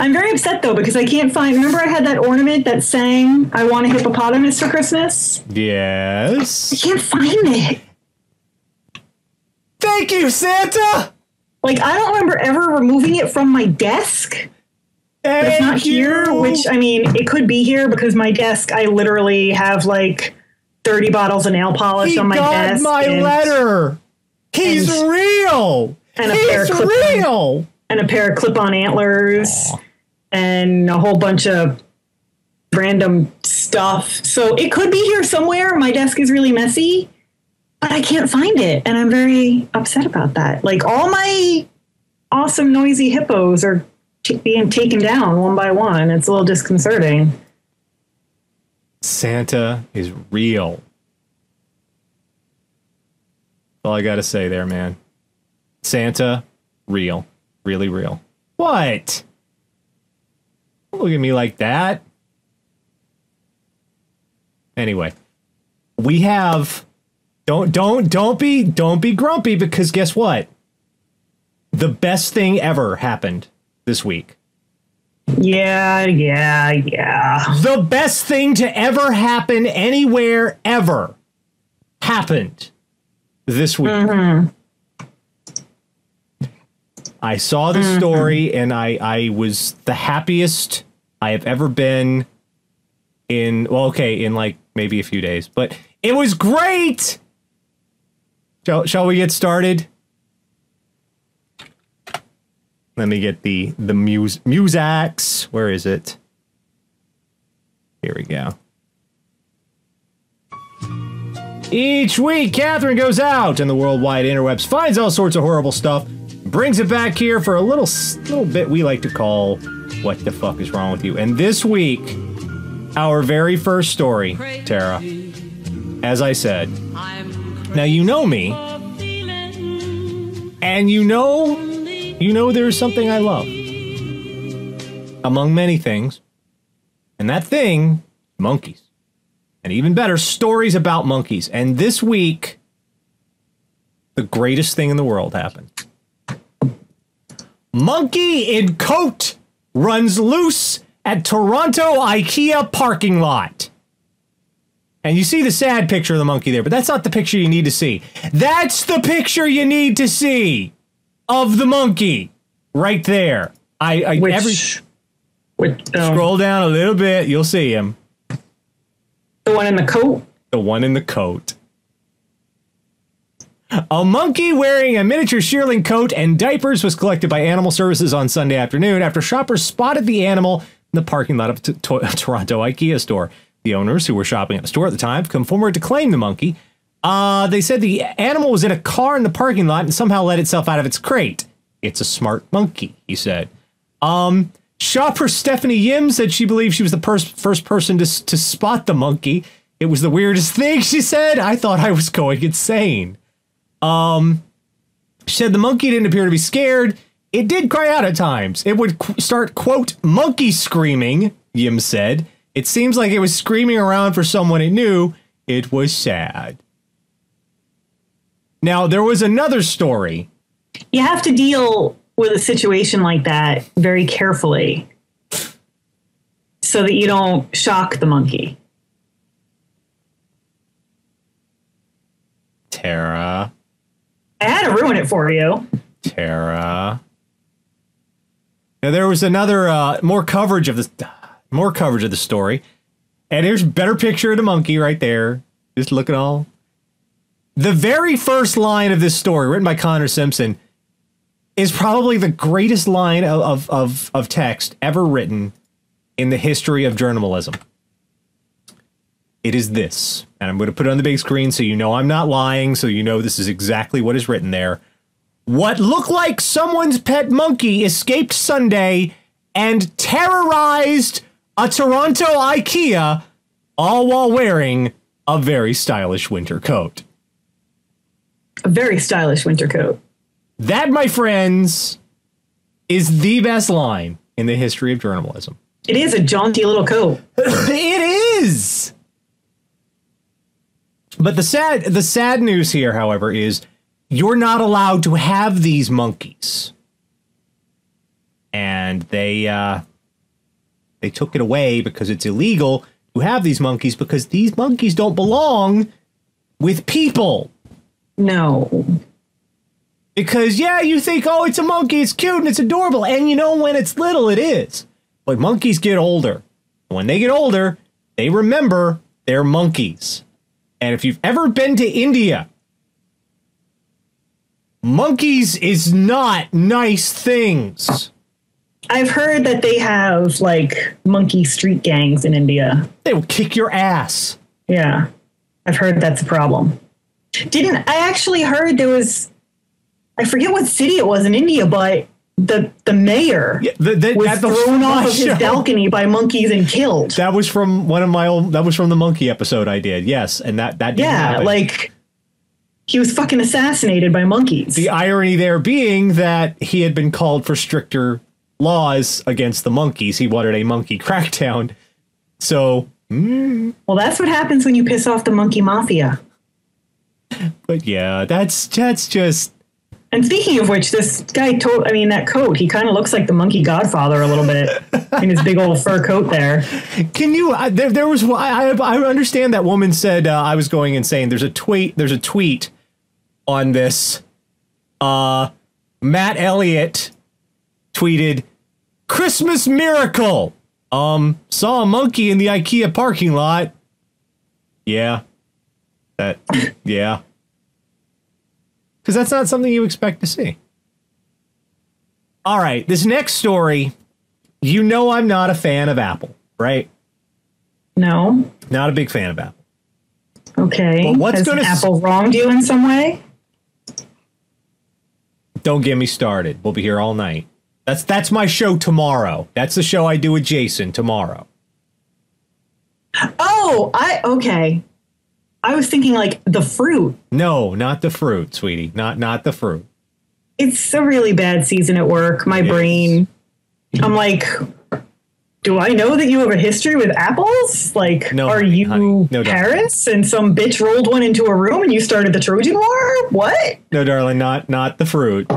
I'm very upset though because I can't find. Remember, I had that ornament that sang "I want a hippopotamus for Christmas." Yes. I can't find it. Thank you, Santa. Like I don't remember ever removing it from my desk. But it's not Thank here, which I mean, it could be here because my desk. I literally have like 30 bottles of nail polish he on my got desk. my and, letter. He's and- real. and a pair of He's real. and a pair of clip-on antlers and a whole bunch of random stuff. So it could be here somewhere. My desk is really messy, but I can't find it, and I'm very upset about that. Like all my awesome noisy hippos are t- being taken down one by one. It's a little disconcerting. Santa is real. All I gotta say there, man. Santa, real. Really real. What? Don't look at me like that. Anyway, we have don't don't don't be don't be grumpy because guess what? The best thing ever happened this week. Yeah, yeah, yeah. the best thing to ever happen anywhere ever happened this week. Mm-hmm. I saw the mm-hmm. story and I I was the happiest I have ever been in well okay in like maybe a few days but it was great! Shall, shall we get started? Let me get the the muse musax where is it? Here we go. Each week catherine goes out and the worldwide interwebs finds all sorts of horrible stuff brings it back here for a little little bit we like to call what the fuck is wrong with you? And this week our very first story tara. As i said now you know me and you know you know there's something i love. Among many things and that thing monkeys. And even better stories about monkeys. And this week the greatest thing in the world happened Monkey in coat runs loose at Toronto IKEA parking lot. And you see the sad picture of the monkey there, but that's not the picture you need to see. That's the picture you need to see of the monkey right there. I, I Which, every which um, scroll down a little bit, you'll see him. the one in the coat. The one in the coat. A monkey wearing a miniature shearling coat and diapers was collected by Animal Services on Sunday afternoon after shoppers spotted the animal in the parking lot of t- to- Toronto IKEA store. The owners, who were shopping at the store at the time, come forward to claim the monkey. Uh, they said the animal was in a car in the parking lot and somehow let itself out of its crate. It's a smart monkey, he said. Um, shopper Stephanie Yim said she believed she was the pers- first person to, to spot the monkey. It was the weirdest thing, she said. I thought I was going insane. Um, she said the monkey didn't appear to be scared. It did cry out at times. It would qu- start, quote, monkey screaming, Yim said. It seems like it was screaming around for someone it knew. It was sad. Now, there was another story. You have to deal with a situation like that very carefully so that you don't shock the monkey. Tara, I had to ruin it for you. Tara. Now, there was another, uh, more coverage of this, more coverage of the story. And here's a better picture of the monkey right there. Just look at all. The very first line of this story, written by Connor Simpson, is probably the greatest line of, of, of, of text ever written in the history of journalism. It is this, and I'm going to put it on the big screen so you know I'm not lying, so you know this is exactly what is written there. What looked like someone's pet monkey escaped Sunday and terrorized a Toronto IKEA, all while wearing a very stylish winter coat. A very stylish winter coat. That, my friends, is the best line in the history of journalism. It is a jaunty little coat. it is. But the sad the sad news here, however, is you're not allowed to have these monkeys. And they uh They took it away because it's illegal to have these monkeys because these monkeys don't belong with people. No. Because yeah, you think, oh, it's a monkey, it's cute and it's adorable, and you know when it's little, it is. But monkeys get older. When they get older, they remember they're monkeys. And if you've ever been to India, monkeys is not nice things. I've heard that they have like monkey street gangs in India. They will kick your ass. Yeah. I've heard that's a problem. Didn't I actually heard there was I forget what city it was in India, but the the mayor Yeah, the- the- was thrown off of his balcony by monkeys and killed. That was from one of my old. That was from the monkey episode I did. Yes, and that that didn't yeah, happen. like he was fucking assassinated by monkeys. the irony there being that he had been called for stricter laws against the monkeys. He wanted a monkey crackdown. So, mm. well, that's what happens when you piss off the monkey mafia. but yeah, that's that's just And speaking of which, this guy told I mean that coat, he kind of looks like the monkey godfather a little bit in his big old fur coat there. Can you? I, there, there was. I, I understand that woman said uh, I was going insane. There's a tweet. There's a tweet on this. Uh, Matt Elliott tweeted, "Christmas miracle. Um, saw a monkey in the IKEA parking lot. Yeah, that. Yeah, because that's not something you expect to see. All right, this next story. You know I'm not a fan of Apple, right? No. Not a big fan of Apple. Okay. Well, what's Has gonna s- Apple wronged you in some way? Don't get me started. We'll be here all night. That's that's my show tomorrow. That's the show I do with Jason tomorrow. Oh, I okay. I was thinking like the fruit. No, not the fruit, sweetie. Not not the fruit. It's a really bad season at work. My is. brain. I'm like, do I know that you have a history with apples? Like, No, are you honey, no. Paris and some bitch rolled one into a room and you started the Trojan War? What? No, darling, not not the fruit.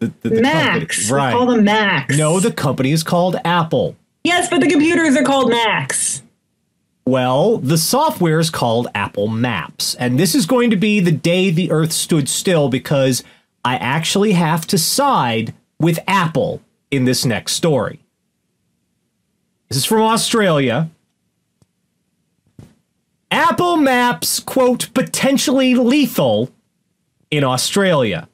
The, the, the Macs. company. We Right. call them Macs. no, the company is called Apple. Yes, but the computers are called Macs. Well, the software is called Apple Maps. And this is going to be the day the earth stood still because I actually have to side with Apple in this next story. This is from Australia. Apple Maps, quote, potentially lethal in Australia.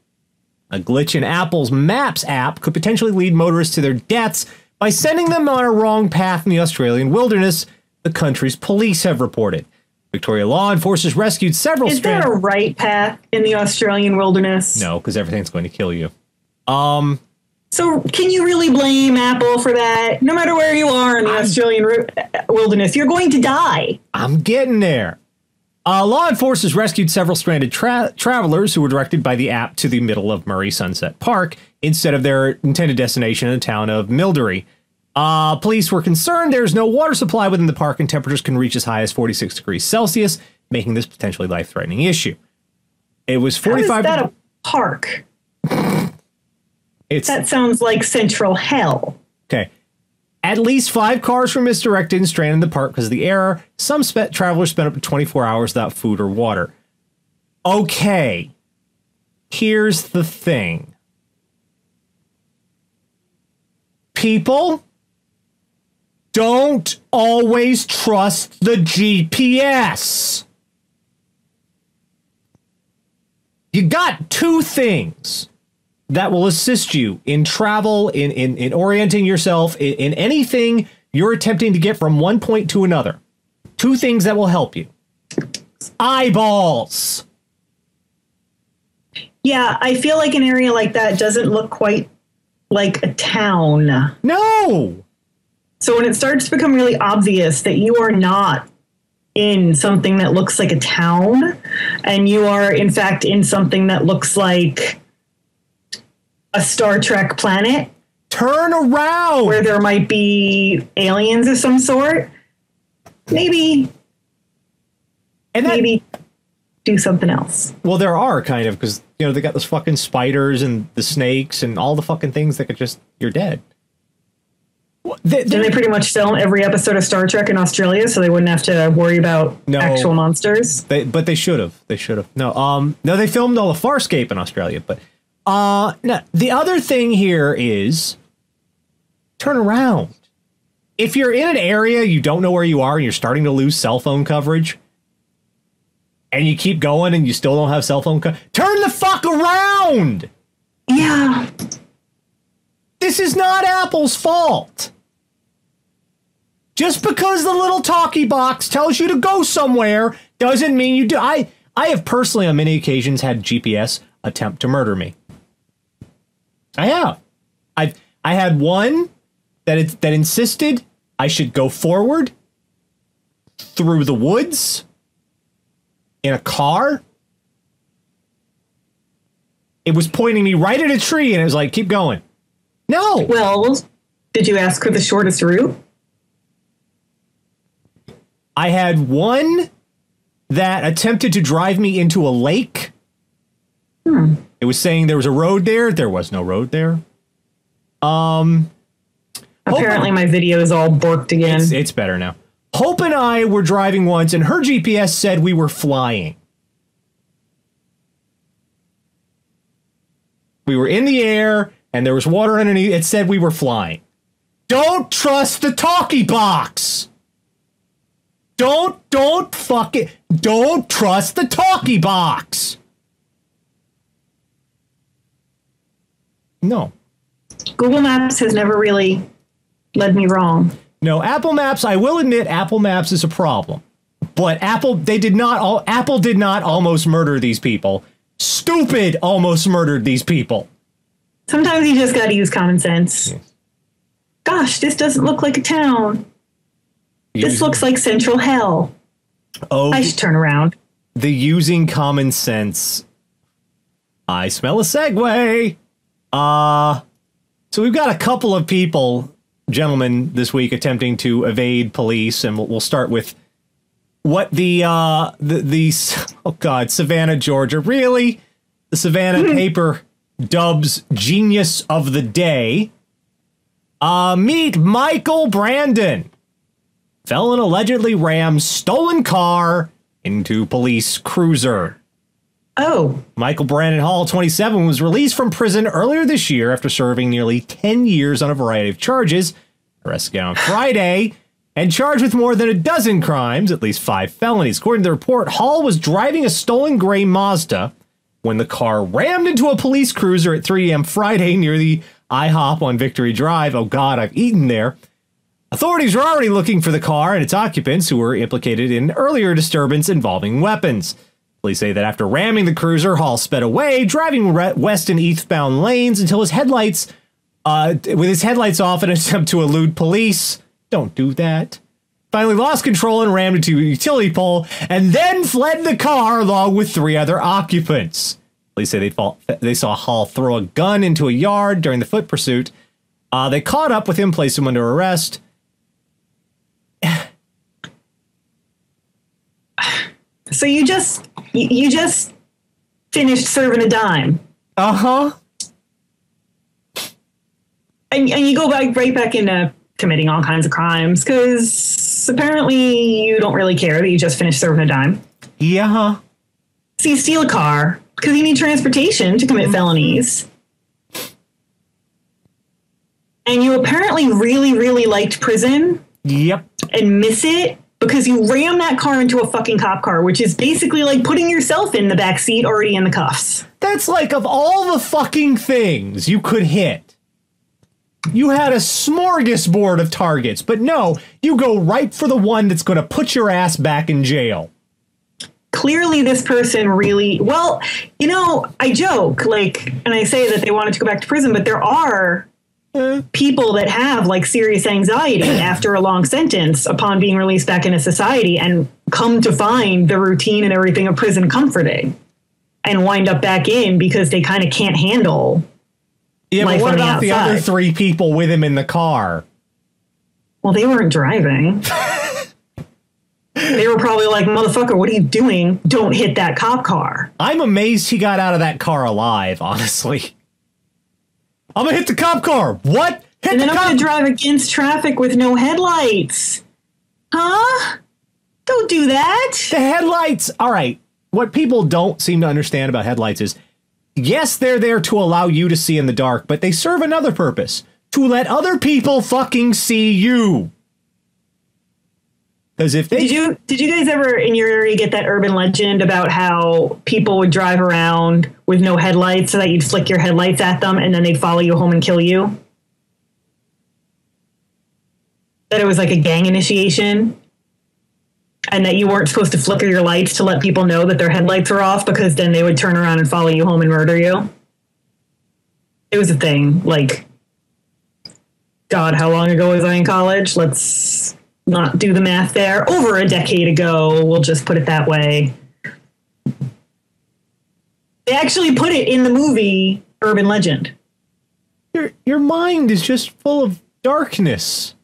A glitch in Apple's Maps app could potentially lead motorists to their deaths by sending them on a wrong path in the Australian wilderness, the country's police have reported. Victoria law enforcers rescued several Is there a right path in the Australian wilderness? No, because everything's going to kill you. Um, So can you really blame Apple for that? No matter where you are in the Australian ri- wilderness, you're going to die. I'm getting there. Uh, law enforcers rescued several stranded tra- travelers who were directed by the app to the middle of Murray Sunset Park instead of their intended destination in the town of Mildura. Uh, police were concerned there's no water supply within the park and temperatures can reach as high as 46 degrees Celsius, making this potentially life threatening issue. It was How is 45. that a park? it's That sounds like central hell. Okay. At least five cars were misdirected and stranded in the park because of the error. Some spe- travelers spent up to 24 hours without food or water. Okay. Here's the thing people don't always trust the GPS. You got two things that will assist you in travel, in in, in orienting yourself, in, in anything you're attempting to get from one point to another. Two things that will help you. Eyeballs. Yeah, I feel like an area like that doesn't look quite like a town. No. So when it starts to become really obvious that you are not in something that looks like a town and you are in fact in something that looks like a Star Trek planet Turn around. where there might be aliens of some sort, maybe and that, maybe do something else. well, there are kind of because you know they got those fucking spiders and the snakes and all the fucking things that could just you're dead. They- Didn't they- pretty much film every episode of Star Trek in Australia so they wouldn't have to worry about No. actual monsters? They, but they should have. They should have. No, um, no, they filmed all of Farscape in Australia. But uh, no, the other thing here is turn around. If you're in an area you don't know where you are and you're starting to lose cell phone coverage, and you keep going and you still don't have cell phone coverage, turn the fuck around. Yeah. This is not Apple's fault. Just because the little talkie box tells you to go somewhere doesn't mean you do. I I have personally on many occasions had GPS attempt to murder me. I have. I've I had one that it, that insisted I should go forward through the woods in a car. It was pointing me right at a tree and it was like, keep going. No. Well, did you ask for the shortest route? I had one that attempted to drive me into a lake. It was saying there was a road there. There was no road there. Um, Apparently, my video is all borked again. it's, it's better now. Hope and I were driving once, and her GPS said we were flying. We were in the air, and there was water underneath. It said we were flying. Don't trust the talkie box. Don't, don't fuck it. Don't trust the talkie box. No. Google Maps has never really led me wrong. No, Apple Maps, I will admit Apple Maps is a problem. But Apple they did not all Apple did not almost murder these people. Stupid almost murdered these people. Sometimes you just got to use common sense. Gosh, this doesn't look like a town. This Use- looks like central hell. oh, I should turn around. the using common sense. I smell a segue. Uh so we've got a couple of people, gentlemen, this week attempting to evade police, and we'll, we'll start with what the uh the the oh god Savannah Georgia really the Savannah paper dubs genius of the day. Uh meet Michael Brandon. Felon allegedly rams stolen car into police cruiser. Oh, Michael Brandon Hall, 27, was released from prison earlier this year after serving nearly 10 years on a variety of charges. Arrested on Friday and charged with more than a dozen crimes, at least five felonies. According to the report, Hall was driving a stolen gray Mazda when the car rammed into a police cruiser at 3 a.m. Friday near the IHOP on Victory Drive. Oh, God, I've eaten there. Authorities were already looking for the car and its occupants who were implicated in earlier disturbance involving weapons. Police say that after ramming the cruiser, Hall sped away, driving west and eastbound lanes until his headlights, uh, with his headlights off in an attempt to elude police. Don't do that. Finally lost control and rammed into a utility pole, and then fled the car along with three other occupants. Police say they, they saw Hall throw a gun into a yard during the foot pursuit. Uh, they caught up with him, placed him under arrest. So you just you, just finished serving a dime, Uh huh. and, and you go back right back into committing all kinds of crimes because apparently you don't really care that you just finished serving a dime. Yeah. So you steal a car because you need transportation to commit felonies. And you apparently really, really liked prison Yep. and miss it because you ram that car into a fucking cop car, which is basically like putting yourself in the back seat already in the cuffs. That's like of all the fucking things you could hit. You had a smorgasbord of targets, but no, you go right for the one that's going to put your ass back in jail. Clearly, this person really, well, you know, I joke, like, and I say that they wanted to go back to prison, but there are people that have like serious anxiety after a long sentence upon being released back into society and come to find the routine and everything of prison comforting and wind up back in because they kind of can't handle Yeah, but what on the about the other three people with him in the car? Well, they weren't driving. they were probably like, motherfucker, what are you doing? Don't hit that cop car. I'm amazed he got out of that car alive, honestly. I'm gonna hit the cop car. What? Hit and then the I'm gonna drive against traffic with no headlights. Huh? Don't do that. the headlights. All right. What people don't seem to understand about headlights is yes, they're there to allow you to see in the dark, but they serve another purpose to let other people fucking see you. Because if they Did you did you guys ever in your area get that urban legend about how people would drive around with no headlights so that you'd flick your headlights at them and then they'd follow you home and kill you? That it was like a gang initiation and that you weren't supposed to flicker your lights to let people know that their headlights were off because then they would turn around and follow you home and murder you. It was a thing. Like God, how long ago was I in college? Let's not do the math there. Over a decade ago, we'll just put it that way. They actually put it in the movie Urban Legend. your your mind is just full of darkness.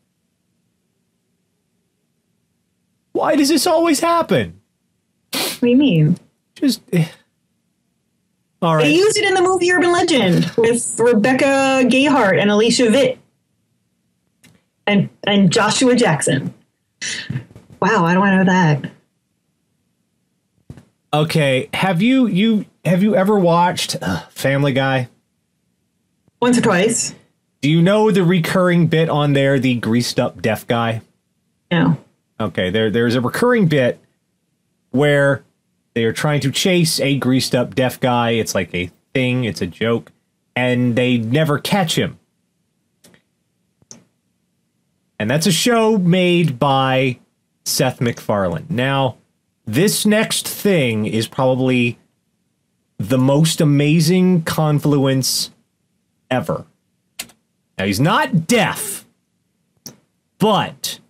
Why does this always happen? What do you mean? Just eh. all They used it in the movie Urban Legend with Rebecca Gayheart and Alicia Witt and and Joshua Jackson. Wow, I don't know that. Okay, have you you have you ever watched uh, Family Guy? Once or twice. Do you know the recurring bit on there, the greased up deaf guy? No. Okay, there there's a recurring bit where they are trying to chase a greased up deaf guy. It's like a thing, it's a joke, and they never catch him. And that's a show made by Seth MacFarlane. Now, this next thing is probably the most amazing confluence ever. Now, he's not deaf, but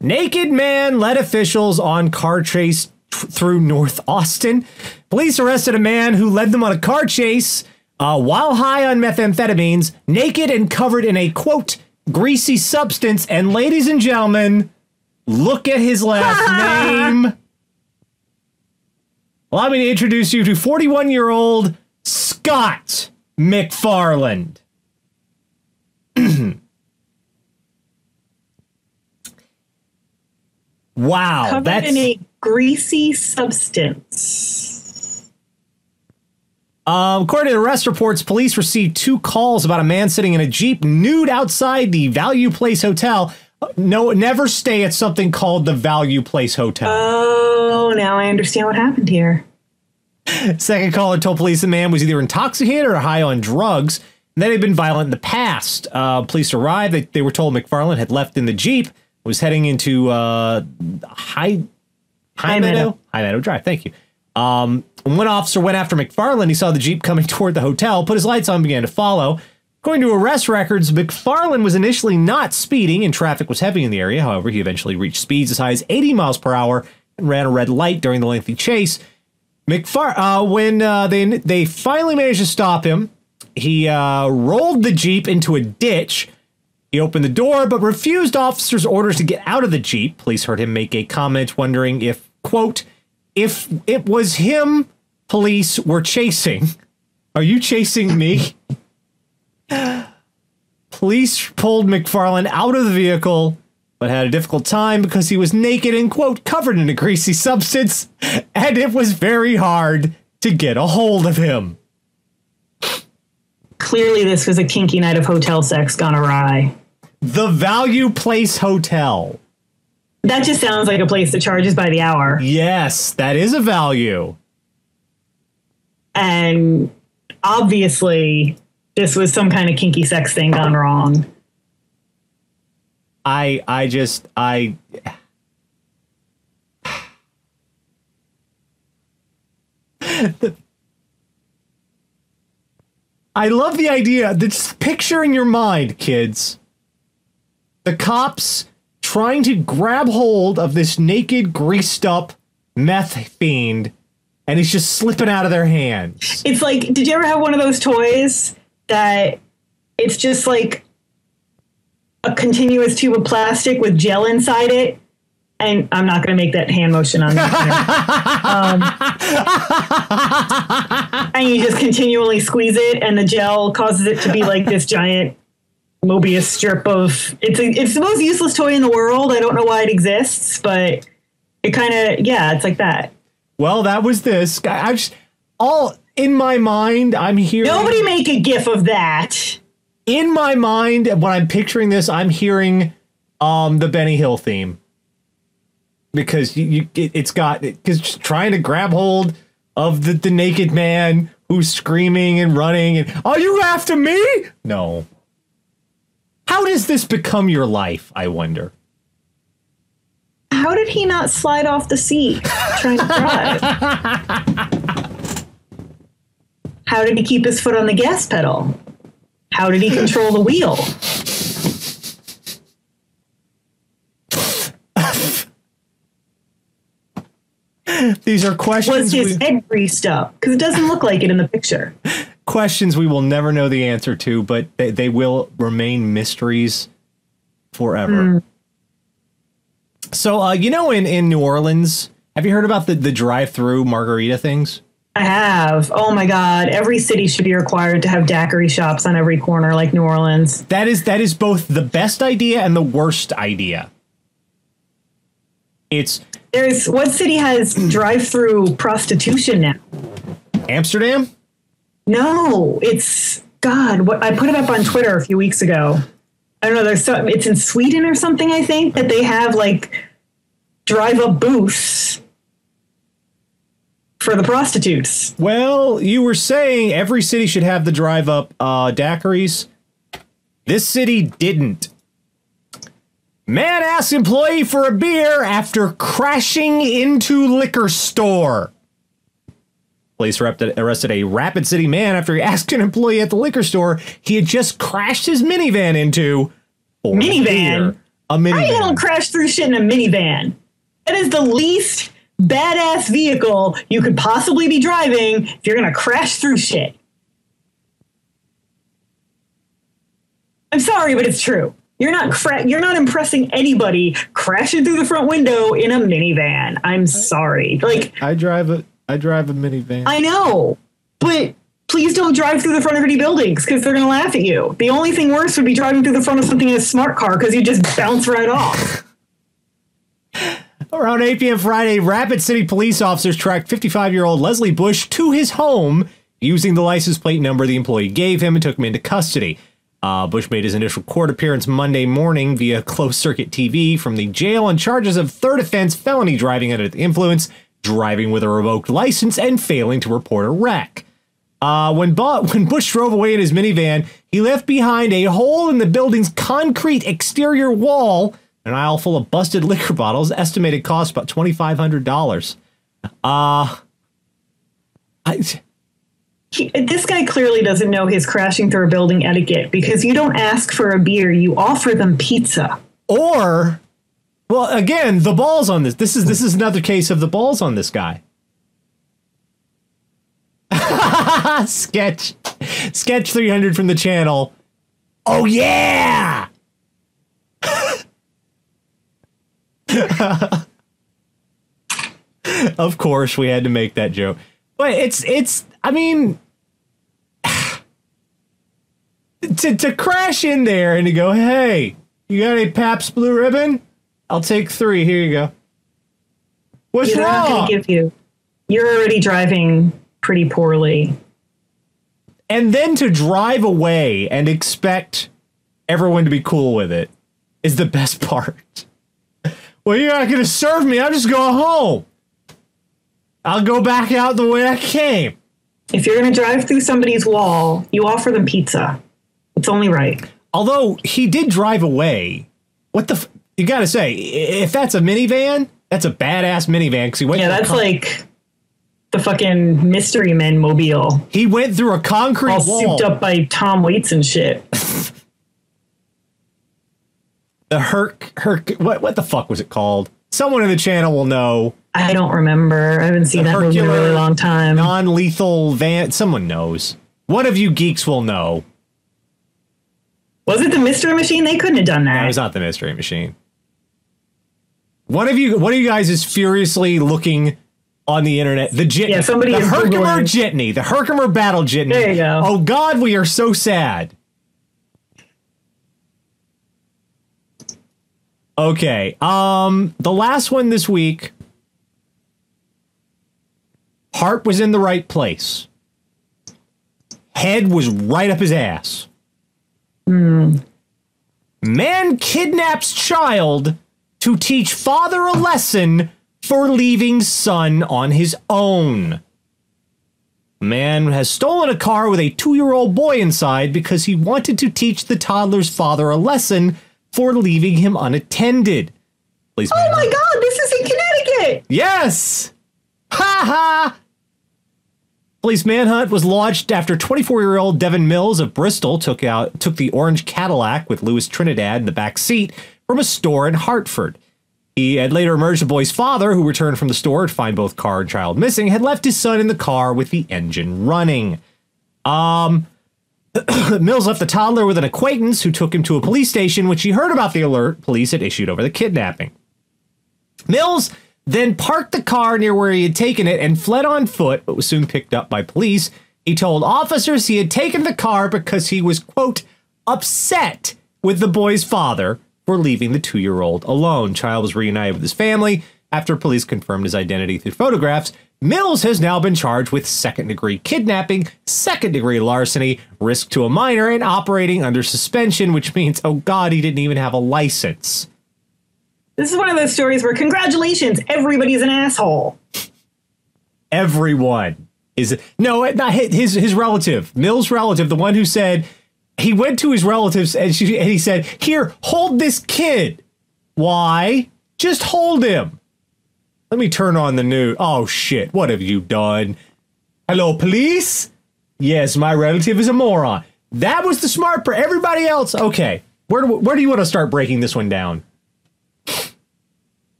Naked man led officials on car chase through North Austin. Police arrested a man who led them on a car chase uh, while high on methamphetamines, naked and covered in a quote, greasy substance. And ladies and gentlemen, look at his last name. Allow me to introduce you to 41 year old Scott McFarland. wow, Covered that's in a greasy substance. Um, according to arrest reports, police received two calls about a man sitting in a jeep nude outside the Value Place Hotel. No, never stay at something called the Value Place Hotel. Oh, now I understand what happened here. Second caller told police the man was either intoxicated or high on drugs, and that he'd been violent in the past. Uh, police arrived. They, they were told McFarland had left in the jeep, was heading into uh, High High, High Meadow? Meadow. High Meadow Drive. Thank you. Um, one officer went after McFarland, he saw the jeep coming toward the hotel, put his lights on, began to follow. According to arrest records, McFarland was initially not speeding, and traffic was heavy in the area. However, he eventually reached speeds as high as 80 miles per hour and ran a red light during the lengthy chase. McFar uh, when uh, they they finally managed to stop him, he uh, rolled the jeep into a ditch. He opened the door, but refused officers' orders to get out of the jeep. Police heard him make a comment, wondering if quote if it was him police were chasing. Are you chasing me? Police pulled McFarland out of the vehicle, but had a difficult time because he was naked and, quote, covered in a greasy substance, and it was very hard to get a hold of him. Clearly, this was a kinky night of hotel sex gone awry. The Value Place Hotel. That just sounds like a place that charges by the hour. Yes, that is a value. And obviously, this was some kind of kinky sex thing gone wrong. I I just I I love the idea. Just picture in your mind, kids. The cops trying to grab hold of this naked, greased up meth fiend, and he's just slipping out of their hands. It's like, did you ever have one of those toys that it's just like a continuous tube of plastic with gel inside it? And I'm not going to make that hand motion on um, and you just continually squeeze it, and the gel causes it to be like this giant Mobius strip of it's a, it's the most useless toy in the world. I don't know why it exists, but it kind of yeah, it's like that. Well, that was this. I just all in my mind. I'm hearing Nobody make a gif of that. in my mind when I'm picturing this. I'm hearing um the Benny Hill theme because you, you it, it's got because trying to grab hold of the, the naked man who's screaming and running and are you after me? No. How does this become your life? I wonder. How did he not slide off the seat trying to drive? How did he keep his foot on the gas pedal? How did he control the wheel? These are questions. Was his we- head greased up? Because it doesn't look like it in the picture. Questions we will never know the answer to, but they, they will remain mysteries forever. So, uh, you know, in, in New Orleans, have you heard about the, the drive through margarita things? I have. Oh my God. Every city should be required to have daiquiri shops on every corner like New Orleans. That is that is both the best idea and the worst idea. It's There's what city has drive through prostitution now? Amsterdam. No, it's God. What I put it up on Twitter a few weeks ago. I don't know. There's some. It's in Sweden or something. I think that they have like drive up booths for the prostitutes. Well, you were saying every city should have the drive up uh, daiquiris. This city didn't. Man asks employee for a beer after crashing into liquor store. Police arrested arrested a Rapid City man after he asked an employee at the liquor store he had just crashed his minivan into. for a Minivan? beer. A How you minivan. don't crash through shit in a minivan? That is the least badass vehicle you could possibly be driving if you're gonna crash through shit. I'm sorry, but it's true. You're not cra- you're not impressing anybody crashing through the front window in a minivan. I'm sorry. Like I drive a I drive a minivan. I know, but please don't drive through the front of any buildings because they're gonna laugh at you. The only thing worse would be driving through the front of something in a smart car because you just bounce right off. Around 8 p.m. Friday, Rapid City police officers tracked 55 year old Leslie Bush to his home using the license plate number the employee gave him and took him into custody. Uh, Bush made his initial court appearance Monday morning via closed circuit TV from the jail on charges of third offense felony driving under the influence, driving with a revoked license, and failing to report a wreck. Uh, when, Bu- when Bush drove away in his minivan, he left behind a hole in the building's concrete exterior wall, an aisle full of busted liquor bottles, estimated cost about $2,500. Uh, I, He, this guy clearly doesn't know his crashing through a building etiquette because you don't ask for a beer, you offer them pizza. or, well, again, the balls on this. This is this is another case of the balls on this guy. Sketch, sketch 300 from the channel. Oh yeah! of course, we had to make that joke, but it's it's. I mean, to to crash in there and to go, hey, you got any Pabst Blue Ribbon? I'll take three. Here you go. What's not wrong? to give you. You're already driving pretty poorly. and then to drive away and expect everyone to be cool with it is the best part. Well, you're not going to serve me. I'm just going home. I'll go back out the way I came. If you're going to drive through somebody's wall, you offer them pizza. It's only right. Although he did drive away. What the? F- you got to say, if that's a minivan, that's a badass minivan. Because he went. Yeah, that's like the fucking Mystery Men mobile, he went through a concrete all wall. souped up by Tom Waits and shit. The Herc Herc. What what the fuck was it called? Someone in the channel will know. I don't remember. I haven't seen The that movie in a really long time. Non-lethal van. Someone knows. One of you geeks will know. Was it the Mystery Machine? They couldn't have done That that. was not the Mystery Machine. One of you, one of you guys is furiously looking on the internet. The jitney, Yeah, somebody the is Herkimer Googling. jitney, the Herkimer battle jitney. There you go. Oh God, we are so sad. Okay. Um, the last one this week. Heart was in the right place. Head was right up his ass. Man kidnaps child to teach father a lesson for leaving son on his own. Man has stolen a car with a two year old boy inside because he wanted to teach the toddler's father a lesson for leaving him unattended. Please, Oh my god, this is in Connecticut! Yes! Ha ha! Police manhunt was launched after 24-year-old Devin Mills of Bristol took out took the orange Cadillac with Louis Trinidad in the back seat from a store in Hartford. He had later emerged the boy's father, who returned from the store to find both car and child missing, had left his son in the car with the engine running. Um, Mills left the toddler with an acquaintance who took him to a police station, which he heard about the alert police had issued over the kidnapping. Mills then parked the car near where he had taken it and fled on foot, but was soon picked up by police. He told officers he had taken the car because he was, quote, upset with the boy's father for leaving the two year old alone. Child was reunited with his family after police confirmed his identity through photographs. Mills has now been charged with second degree kidnapping, second degree larceny, risk to a minor, and operating under suspension, which means, oh God, he didn't even have a license. This is one of those stories where congratulations, everybody's an asshole. everyone is no not his his relative Mills' relative the one who said he went to his relatives and, she, and he said here hold this kid. Why? Just hold him. Let me turn on the news. Oh shit. What have you done? Hello police? Yes my relative is a moron. That was the smart for everybody else. Okay. Where do, where do you want to start breaking this one down?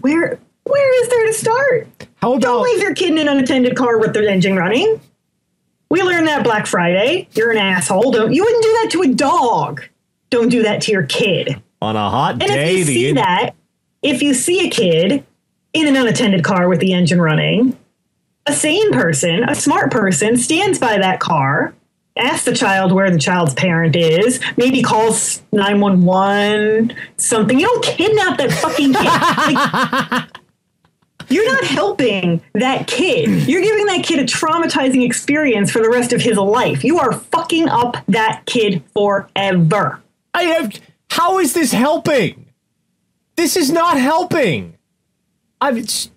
Where where is there to start? how Don't about leave your kid in an unattended car with their engine running. We learned that Black Friday. You're an asshole. Don't you wouldn't do that to a dog. Don't do that to your kid. on a hot And day if you see in- that, if you see a kid in an unattended car with the engine running, a sane person, a smart person, stands by that car, asks the child where the child's parent is, maybe calls 911, something. You don't kidnap that fucking kid. Like, you're not helping that kid. You're giving that kid a traumatizing experience for the rest of his life. You are fucking up that kid forever. I have. How is this helping? This is not helping. It's-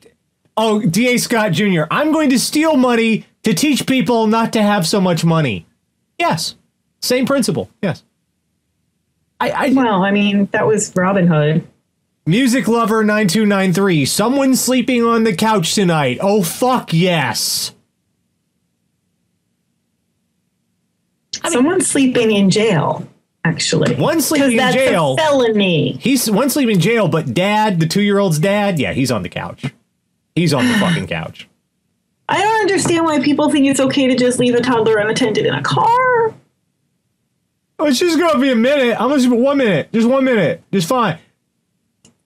Oh, D.A. Scott Jr., I'm going to steal money to teach people not to have so much money. Yes. Same principle. Yes. I, I Well, I mean, that was Robin Hood. Music Lover 9293. Someone sleeping on the couch tonight. Oh, fuck yes. Someone's sleeping in jail, actually. One sleeping in jail. a felony. He's one sleeping in jail, but dad, the two year old's dad, yeah, he's on the couch. He's on the fucking couch. I don't understand why people think it's okay to just leave a toddler unattended in a car. Oh, it's just gonna be a minute. I'm gonna just one minute. Just one minute. Just fine.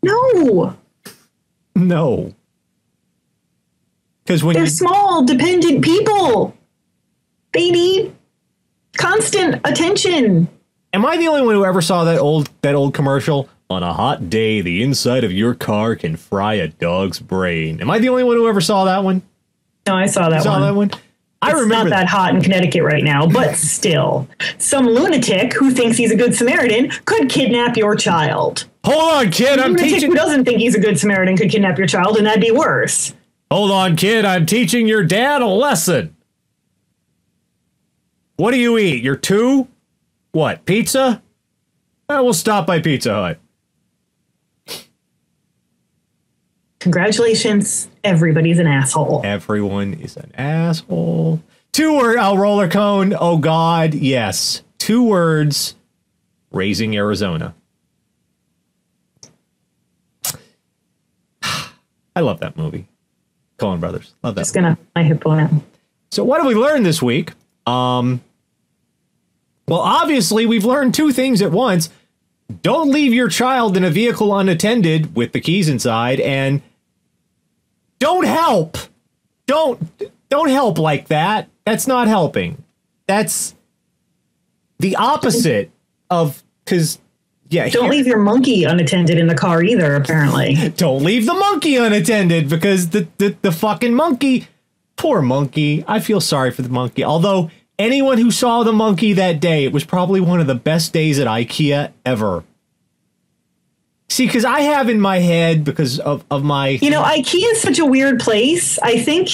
No, No. Because when they're you small, dependent people. They need constant attention. am I the only one who ever saw that old that old commercial? On a hot day, the inside of your car can fry a dog's brain. Am I the only one who ever saw that one? No, I saw that Saw one. that one? I It's remember not that hot in Connecticut right now, but still, some lunatic who thinks he's a good Samaritan could kidnap your child. Hold on, kid. I'm lunatic teaching. who doesn't think he's a good Samaritan could kidnap your child, and that'd be worse. Hold on, kid. I'm teaching your dad a lesson. What do you eat? You're two? What, pizza? Eh, we'll stop by Pizza Hut. Congratulations, everybody's an asshole. Everyone is an asshole. Two word, oh, roller cone. Oh, God. Yes. Two words. Raising Arizona. I love that movie. Coen Brothers. Love that. Just gonna my hippo now. So what have we learned this week? Um well, obviously we've learned two things at once. Don't leave your child in a vehicle unattended with the keys inside and don't help. Don't don't help like that. That's not helping. That's the opposite of cuz Yeah, Don't here- leave your monkey unattended in the car either, apparently. Don't leave the monkey unattended because the, the, the fucking monkey, poor monkey. I feel sorry for the monkey. Although anyone who saw the monkey that day, it was probably one of the best days at IKEA ever. See, because I have in my head because of, of my You know, IKEA is such a weird place. I think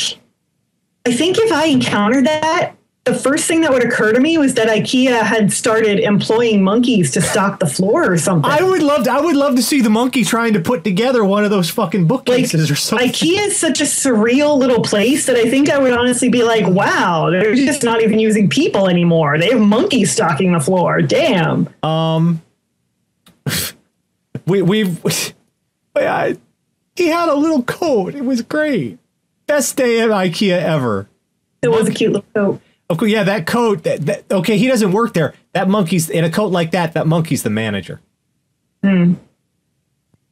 I think if I encountered that, the first thing that would occur to me was that IKEA had started employing monkeys to stock the floor or something. I would love to, I would love to see the monkey trying to put together one of those fucking bookcases or something. IKEA is such a surreal little place that I think I would honestly be like, wow, they're just not even using people anymore. They have monkeys stocking the floor. Damn. Um, we we've I, he had a little coat. It was great. Best day at IKEA ever. It was a cute little coat. Okay, yeah, that coat. That, that okay, he doesn't work there. That monkey's in a coat like that. That monkey's the manager. Hmm.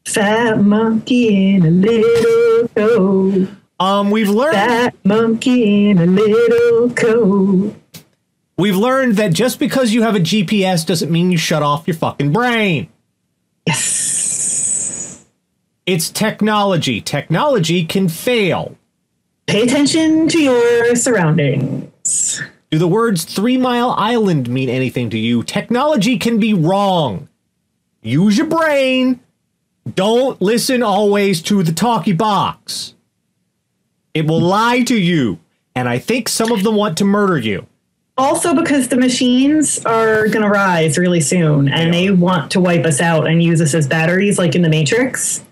Fat monkey in a little coat. Um, we've learned Fat monkey in a little coat. we've learned that just because you have a GPS doesn't mean you shut off your fucking brain. It's technology. Technology can fail. Pay attention to your surroundings. Do the words Three Mile Island mean anything to you? Technology can be wrong. Use your brain. Don't listen always to the talkie box. It will lie to you. And I think some of them want to murder you. Also, because the machines are going to rise really soon and they want to wipe us out and use us as batteries like in the Matrix.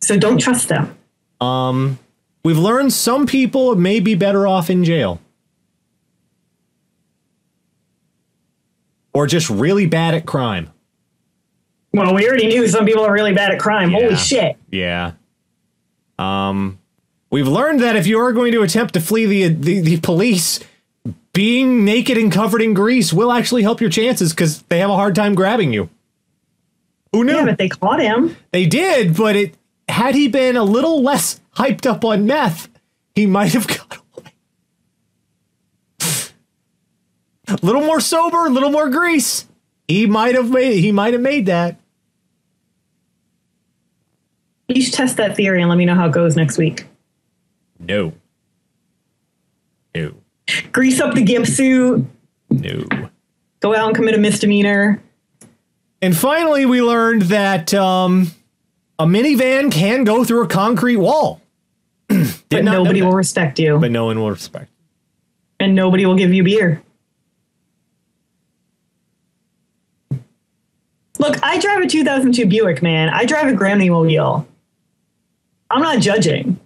So don't trust them. Um, we've learned some people may be better off in jail. Or just really bad at crime. Well, we already knew some people are really bad at crime. Yeah. Holy shit. Yeah. Um, we've learned that if you are going to attempt to flee the the, the police, being naked and covered in grease will actually help your chances because they have a hard time grabbing you. Who knew? Yeah, but they caught him. They did, but it had he been a little less hyped up on meth, he might have got away. A little more sober, a little more grease. He might have made he might have made that. You should test that theory and let me know how it goes next week. No. No. Grease up the gimp suit, No. go out and commit a misdemeanor. And finally, we learned that um, a minivan can go through a concrete wall. But nobody will respect you. But no one will respect. and nobody will give you beer. Look, I drive a 2002 Buick, man. I drive a Grammy Mobile. I'm not judging.